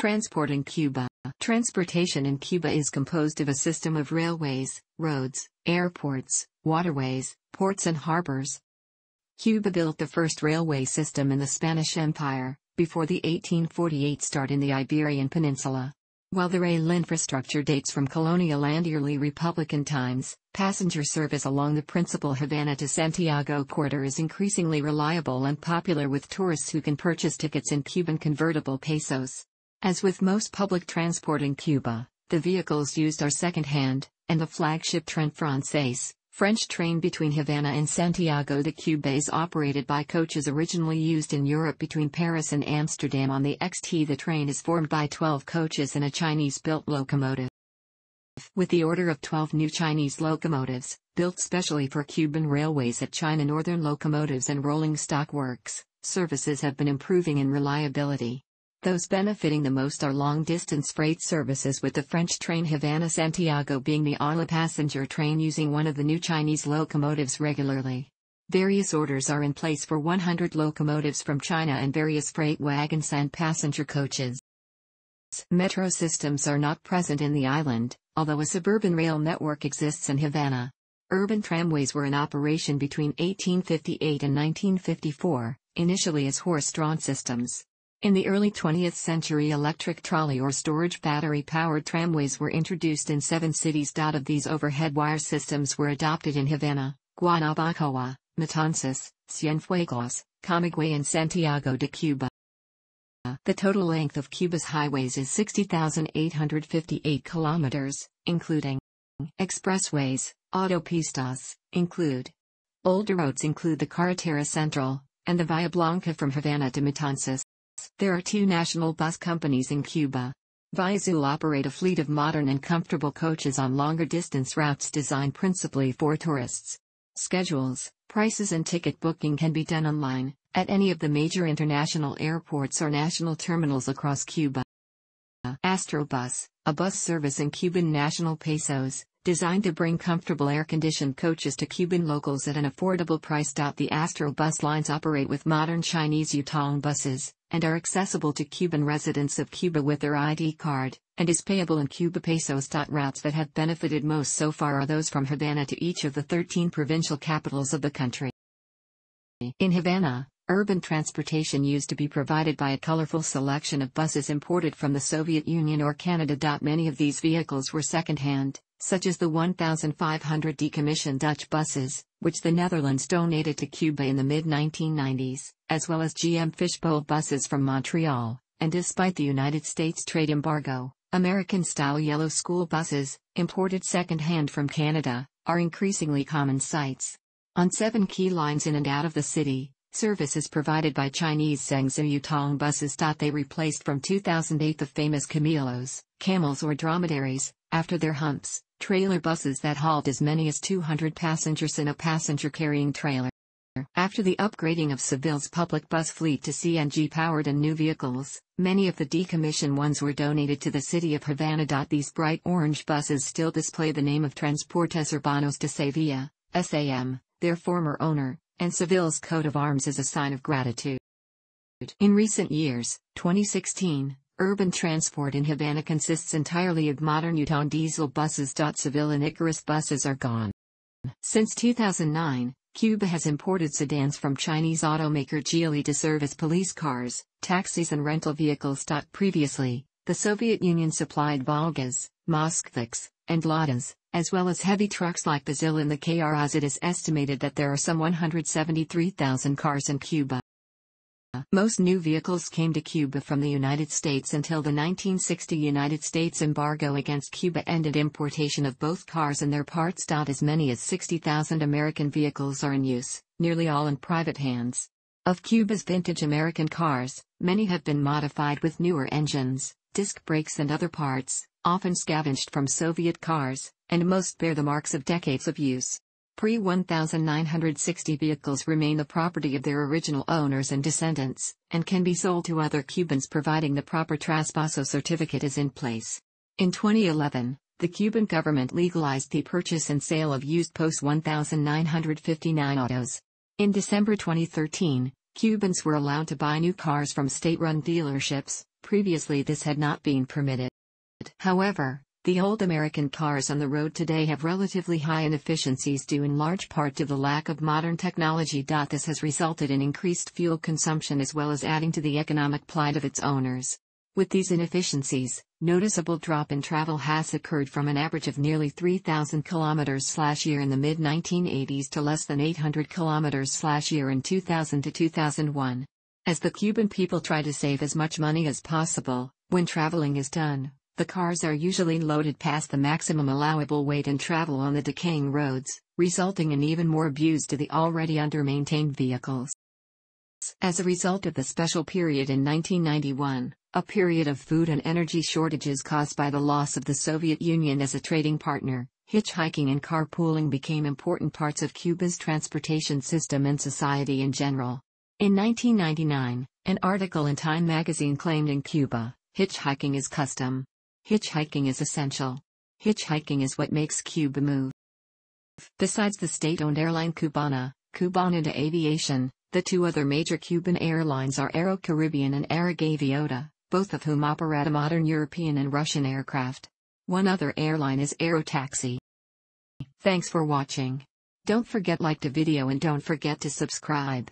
Transport in Cuba. Transportation in Cuba is composed of a system of railways, roads, airports, waterways, ports and harbors. Cuba built the first railway system in the Spanish Empire, before the 1848 start in the Iberian Peninsula. While the rail infrastructure dates from colonial and early Republican times, passenger service along the principal Havana to Santiago corridor is increasingly reliable and popular with tourists who can purchase tickets in Cuban convertible pesos. As with most public transport in Cuba, the vehicles used are second-hand, and the flagship Tren Francés, French train between Havana and Santiago de Cuba is operated by coaches originally used in Europe between Paris and Amsterdam on the ex-TEE. The train is formed by 12 coaches and a Chinese-built locomotive. With the order of 12 new Chinese locomotives, built specially for Cuban railways at China Northern Locomotives and Rolling Stock Works, services have been improving in reliability. Those benefiting the most are long-distance freight services with the French train Havana-Santiago being the only passenger train using one of the new Chinese locomotives regularly. Various orders are in place for 100 locomotives from China and various freight wagons and passenger coaches. Metro systems are not present in the island, although a suburban rail network exists in Havana. Urban tramways were in operation between 1858 and 1954, initially as horse-drawn systems. In the early 20th century electric trolley or storage battery-powered tramways were introduced in seven cities. Of these overhead wire systems were adopted in Havana, Guanabacoa, Matanzas, Cienfuegos, Camagüey and Santiago de Cuba. The total length of Cuba's highways is 60,858 kilometers, including expressways, autopistas, include older roads include the Carretera Central, and the Via Blanca from Havana to Matanzas. There are two national bus companies in Cuba. Via Azul operate a fleet of modern and comfortable coaches on longer distance routes designed principally for tourists. Schedules, prices and ticket booking can be done online, at any of the major international airports or national terminals across Cuba. Astrobus, a bus service in Cuban national pesos, designed to bring comfortable air-conditioned coaches to Cuban locals at an affordable price. The Astro bus lines operate with modern Chinese Yutong buses, and are accessible to Cuban residents of Cuba with their ID card, and is payable in Cuba pesos. Routes that have benefited most so far are those from Havana to each of the 13 provincial capitals of the country. In Havana, urban transportation used to be provided by a colorful selection of buses imported from the Soviet Union or Canada. Many of these vehicles were second-hand, such as the 1,500 decommissioned Dutch buses, which the Netherlands donated to Cuba in the mid-1990s, as well as GM Fishbowl buses from Montreal, and despite the United States trade embargo, American-style yellow school buses, imported second-hand from Canada, are increasingly common sights. On seven key lines in and out of the city, service is provided by Chinese Zhengzhou Yutong buses. They replaced from 2008 the famous camellos, camels or dromedaries, after their humps, trailer buses that hauled as many as 200 passengers in a passenger-carrying trailer. After the upgrading of Seville's public bus fleet to CNG-powered and new vehicles, many of the decommissioned ones were donated to the city of Havana. These bright orange buses still display the name of Transportes Urbanos de Sevilla, SAM, their former owner, and Seville's coat of arms as a sign of gratitude. In recent years, 2016, Urban transport in Havana consists entirely of modern Yutong diesel buses. Seville and Ikarus buses are gone. Since 2009, Cuba has imported sedans from Chinese automaker Geely to serve as police cars, taxis and rental vehicles. Previously, the Soviet Union supplied Volgas, Moskvichs, and Ladas, as well as heavy trucks like the ZIL and the KRAZ. It is estimated that there are some 173,000 cars in Cuba. Most new vehicles came to Cuba from the United States until the 1960 United States embargo against Cuba ended importation of both cars and their parts. As many as 60,000 American vehicles are in use, nearly all in private hands. Of Cuba's vintage American cars, many have been modified with newer engines, disc brakes and other parts, often scavenged from Soviet cars, and most bear the marks of decades of use. Pre-1960 vehicles remain the property of their original owners and descendants, and can be sold to other Cubans providing the proper traspaso certificate is in place. In 2011, the Cuban government legalized the purchase and sale of used post 1959 autos. In December 2013, Cubans were allowed to buy new cars from state-run dealerships, Previously this had not been permitted. However, the old American cars on the road today have relatively high inefficiencies due in large part to the lack of modern technology. This has resulted in increased fuel consumption as well as adding to the economic plight of its owners. With these inefficiencies, noticeable drop in travel has occurred from an average of nearly 3,000 kilometers year in the mid 1980s to less than 800 kilometers year in 2000 to 2001. As the Cuban people try to save as much money as possible, when traveling is done, the cars are usually loaded past the maximum allowable weight and travel on the decaying roads, resulting in even more abuse to the already under-maintained vehicles. As a result of the special period in 1991, a period of food and energy shortages caused by the loss of the Soviet Union as a trading partner, hitchhiking and carpooling became important parts of Cuba's transportation system and society in general. In 1999, an article in Time magazine claimed in Cuba, hitchhiking is custom. Hitchhiking is essential. Hitchhiking is what makes Cuba move. Besides the state-owned airline Cubana, Cubana de Aviation, the two other major Cuban airlines are Aero Caribbean and Aerogaviota, both of whom operate modern European and Russian aircraft. One other airline is Aerotaxi. Thanks for watching. Don't forget like the video and don't forget to subscribe.